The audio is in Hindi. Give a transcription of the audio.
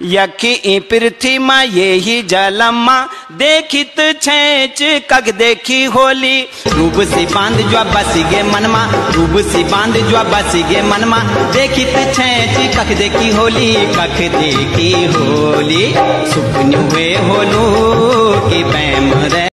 यखी पृथ्वी माँ, ये ही जलमा देखित छेच, कग देखी होली। रूप से बाँध जो बसी गे मनमा रूप से बाँध जो बसी गे मनमा देखित छेच कख देखी होली, कख देखी होली। सुपन हुए होलू